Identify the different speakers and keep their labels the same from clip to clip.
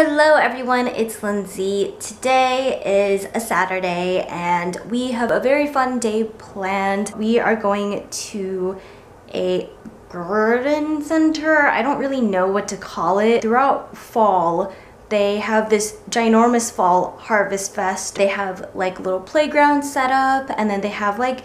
Speaker 1: Hello everyone, it's Lyndsey. Today is a Saturday and we have a very fun day planned. We are going to a garden center. I don't really know what to call it. Throughout fall, they have this ginormous fall harvest fest. They have like little playgrounds set up and then they have like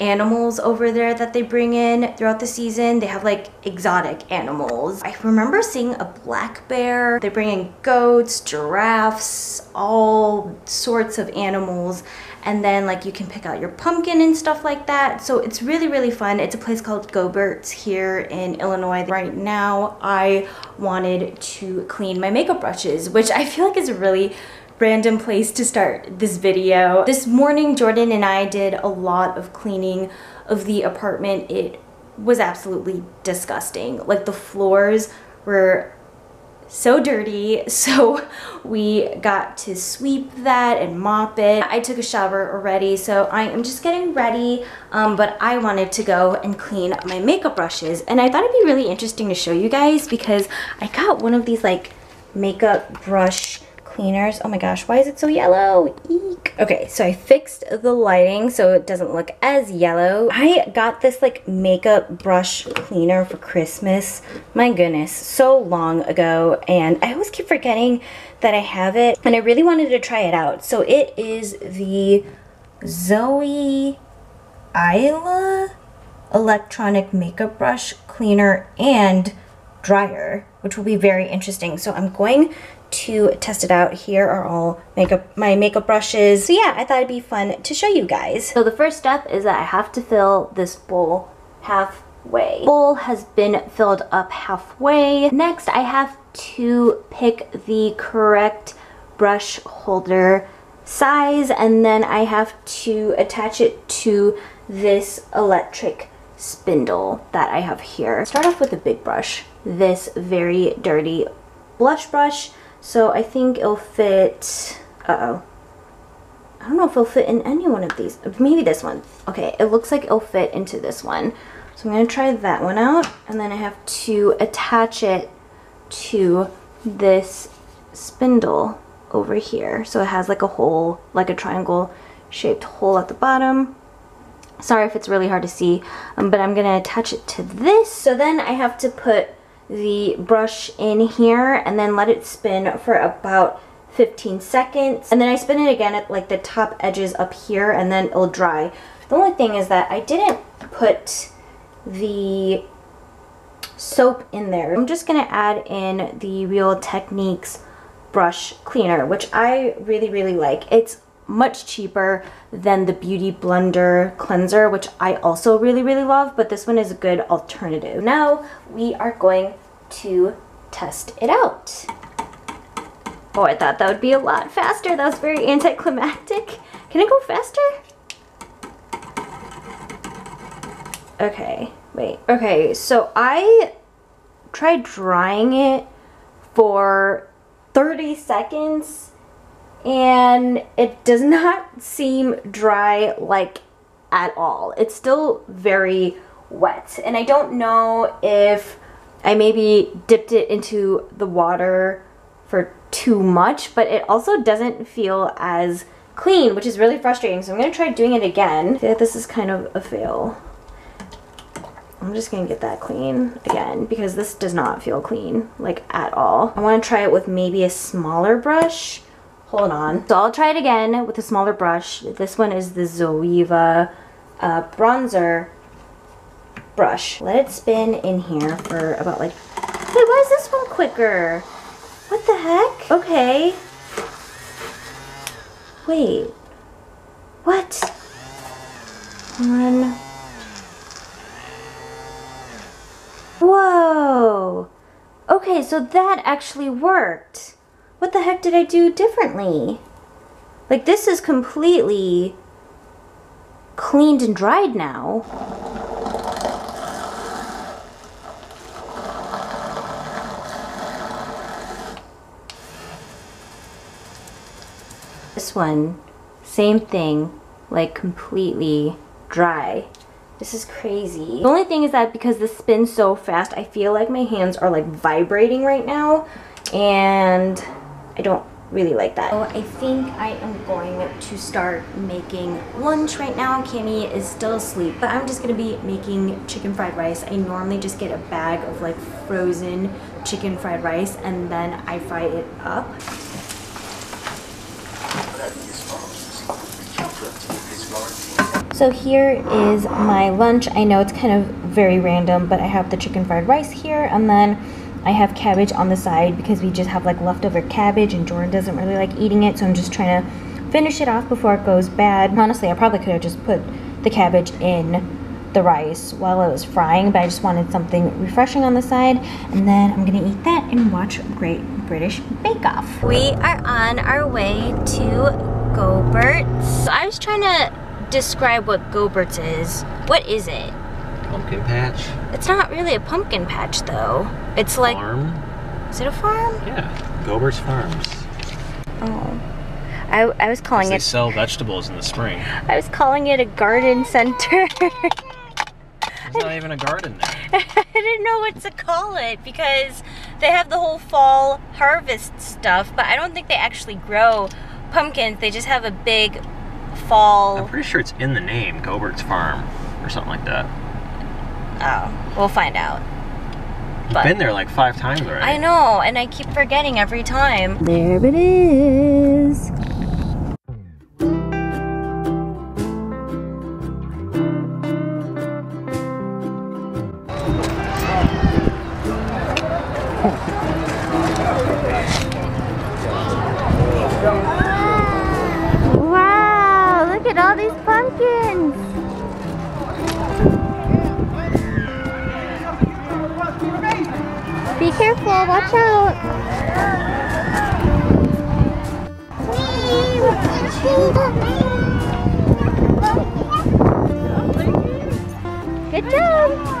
Speaker 1: animals over there that they bring in throughout the season. They have like exotic animals. I remember seeing a black bear. They bring in goats, giraffes, all sorts of animals. And then like you can pick out your pumpkin and stuff like that. So it's really, really fun. It's a place called Goebbert's here in Illinois. Right now, I wanted to clean my makeup brushes, which I feel like is a really random place to start this video. This morning, Jordan and I did a lot of cleaning of the apartment. It was absolutely disgusting. Like the floors were so dirty so we got to sweep that and mop it i took a shower already so i am just getting ready um, but i wanted to go and clean my makeup brushes and i thought it'd be really interesting to show you guys because i got one of these like makeup brush cleaners. Oh my gosh, why is it so yellow? Eek. Okay, so I fixed the lighting so it doesn't look as yellow. I got this like makeup brush cleaner for Christmas. My goodness, so long ago. And I always keep forgetting that I have it. And I really wanted to try it out. So it is the Zoë Ayla electronic makeup brush cleaner and dryer, which will be very interesting. So I'm going to test it out. Here are all makeup my makeup brushes. So yeah, I thought it'd be fun to show you guys. So the first step is that I have to fill this bowl halfway. Bowl has been filled up halfway. Next, I have to pick the correct brush holder size and then I have to attach it to this electric spindle that I have here. Start off with a big brush, this very dirty blush brush. So I think it'll fit, uh-oh. I don't know if it'll fit in any one of these. Maybe this one. Okay, it looks like it'll fit into this one. So I'm going to try that one out. And then I have to attach it to this spindle over here. So it has like a hole, like a triangle shaped hole at the bottom. Sorry if it's really hard to see, um, but I'm going to attach it to this. So then I have to put the brush in here and then let it spin for about 15 seconds. And then I spin it again at like the top edges up here and then it'll dry. The only thing is that I didn't put the soap in there. I'm just going to add in the Real Techniques brush cleaner, which I really, really like. It's much cheaper than the Beauty Blender cleanser, which I also really, really love, but this one is a good alternative. Now we are going to test it out. Oh, I thought that would be a lot faster. That was very anticlimactic. Can it go faster? Okay, wait. Okay, so I tried drying it for 30 seconds and it does not seem dry like at all. It's still very wet and I don't know if I maybe dipped it into the water for too much but it also doesn't feel as clean which is really frustrating so I'm gonna try doing it again. Like this is kind of a fail. I'm just gonna get that clean again because this does not feel clean like at all. I want to try it with maybe a smaller brush Hold on. So I'll try it again with a smaller brush. This one is the Zoeva uh, bronzer brush. Let it spin in here for about like, wait, why is this one quicker? What the heck? Okay. Wait. What? One. Whoa. Okay, so that actually worked. What the heck did I do differently? Like this is completely cleaned and dried now. This one, same thing, like completely dry. This is crazy. The only thing is that because this spins so fast, I feel like my hands are like vibrating right now. And I don't really like that. So I think I am going to start making lunch right now. Cami is still asleep, but I'm just gonna be making chicken fried rice. I normally just get a bag of like frozen chicken fried rice and then I fry it up. So here is my lunch. I know it's kind of very random, but I have the chicken fried rice here and then I have cabbage on the side because we just have like leftover cabbage and Jordan doesn't really like eating it. So I'm just trying to finish it off before it goes bad. Honestly, I probably could have just put the cabbage in the rice while it was frying, but I just wanted something refreshing on the side. And then I'm gonna eat that and watch Great British Bake Off. We are on our way to Goebbert's. I was trying to describe what Goebbert's is. What is it?
Speaker 2: Pumpkin patch.
Speaker 1: It's not really a pumpkin patch though. It's like
Speaker 2: Farm.
Speaker 1: Is it a farm?
Speaker 2: Yeah. Goebbert's Farms.
Speaker 1: Oh. I, I was calling
Speaker 2: They
Speaker 1: it
Speaker 2: sell vegetables in the spring.
Speaker 1: I was calling it a garden center.
Speaker 2: There's not even a garden there.
Speaker 1: I didn't know what to call it because they have the whole fall harvest stuff, but I don't think they actually grow pumpkins. They just have a big fall.
Speaker 2: I'm pretty sure it's in the name, Goebbert's Farm, or something like that.
Speaker 1: Oh, we'll find out.
Speaker 2: You've
Speaker 1: But-
Speaker 2: been there like five times already.
Speaker 1: I know, and I keep forgetting every time. There it is. Be careful, watch out. Good job.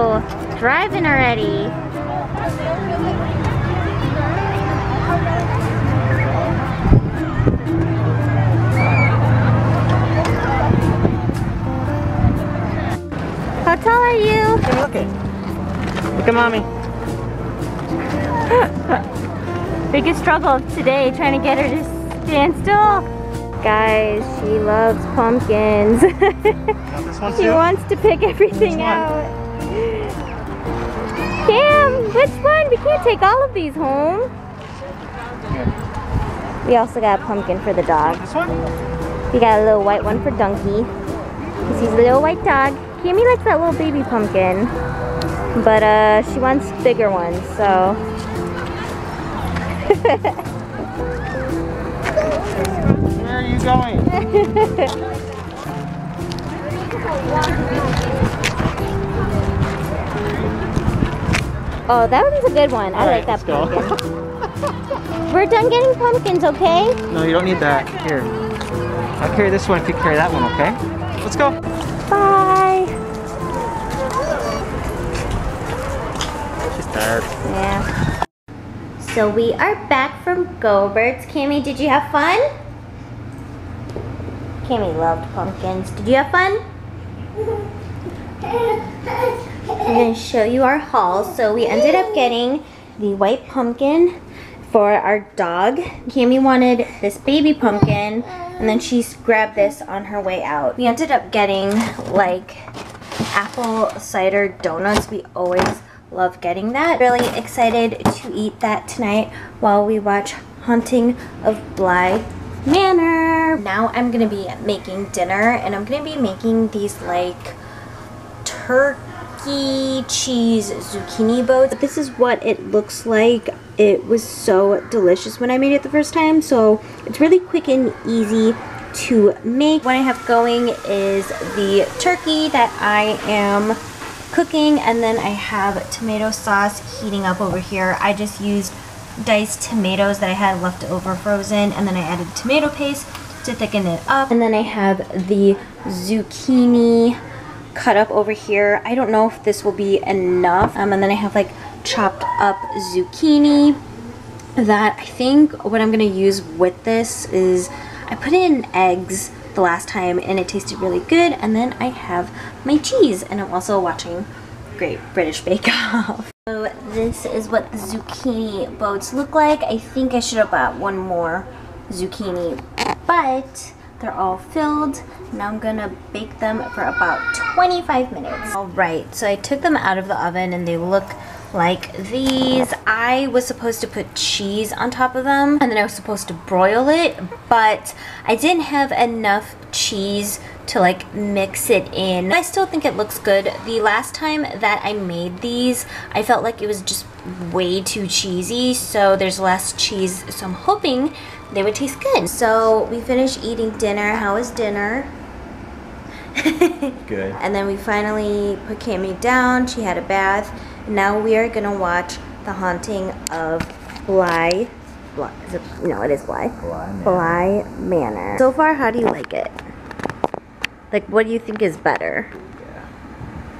Speaker 1: Look. Driving already. How tall are you?
Speaker 2: Look at. Look at mommy.
Speaker 1: Biggest struggle of today, trying to get her to stand still. Guys, she loves pumpkins.
Speaker 2: Want this one
Speaker 1: she wants to pick everything out. Cam, which one? We can't take all of these home. We also got a pumpkin for the dog.
Speaker 2: This one?
Speaker 1: We got a little white one for Donkey. Because he's a little white dog. Kimmy likes that little baby pumpkin. But uh, she wants bigger ones, so.
Speaker 2: Where are you going?
Speaker 1: oh, that one's a good one. I like that
Speaker 2: let's go.
Speaker 1: pumpkin. We're done getting pumpkins, okay?
Speaker 2: No, you don't need that. Here. I'll carry this one if you carry that one, okay? Let's go.
Speaker 1: Bye.
Speaker 2: She's tired.
Speaker 1: Yeah. So we are back from Goebbert's. Cami, did you have fun? Cami loved pumpkins. Did you have fun? To show you our haul. So we ended up getting the white pumpkin for our dog. Cami wanted this baby pumpkin and then she grabbed this on her way out. We ended up getting like apple cider donuts. We always love getting that. Really excited to eat that tonight while we watch Haunting of Bly Manor. Now I'm gonna be making dinner and I'm gonna be making these like turkey cheese zucchini boats. This is what it looks like. It was so delicious when I made it the first time. So it's really quick and easy to make. What I have going is the turkey that I am cooking and then I have tomato sauce heating up over here. I just used diced tomatoes that I had left over frozen and then I added tomato paste to thicken it up. And then I have the zucchini cut up over here. I don't know if this will be enough. Um, and then I have like chopped up zucchini that I think what I'm gonna use with this is I put in eggs the last time and it tasted really good and then I have my cheese and I'm also watching Great British Bake Off. So this is what the zucchini boats look like. I think I should have bought one more zucchini but they're all filled. Now I'm gonna bake them for about 25 minutes. All right, so I took them out of the oven and they look like these. I was supposed to put cheese on top of them and then I was supposed to broil it, but I didn't have enough cheese to like mix it in. I still think it looks good. The last time that I made these, I felt like it was just way too cheesy, so there's less cheese, so I'm hoping they would taste good. So we finished eating dinner. How was dinner?
Speaker 2: Good.
Speaker 1: And then we finally put Cami down. She had a bath. Now we are gonna watch The Haunting of Bly. Bly is it, no, it is Bly.
Speaker 2: Bly Manor.
Speaker 1: Bly Manor. So far, how do you like it? Like, what do you think is better?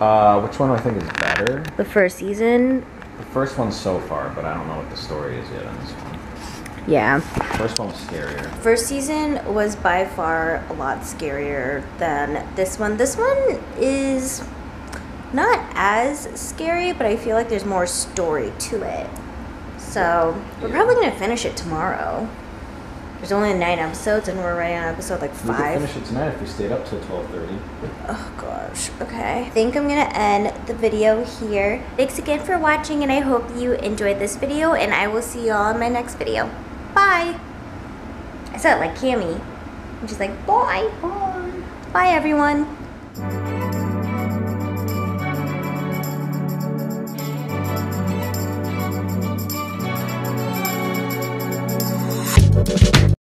Speaker 3: Uh, which one do I think is better?
Speaker 1: The first season?
Speaker 3: The first one so far, but I don't know what the story is yet on this one.
Speaker 1: Yeah.
Speaker 3: First one was scarier.
Speaker 1: First season was by far a lot scarier than this one. This one is not as scary, but I feel like there's more story to it. So we're probably gonna finish it tomorrow. There's only nine episodes, and we're right on episode like five.
Speaker 3: We could finish it tonight if we stayed up till twelve thirty.
Speaker 1: Oh gosh. Okay. I think I'm gonna end the video here. Thanks again for watching, and I hope you enjoyed this video. And I will see y'all in my next video. Bye. I said it like Cami. And she's like, bye. Bye. Bye, everyone.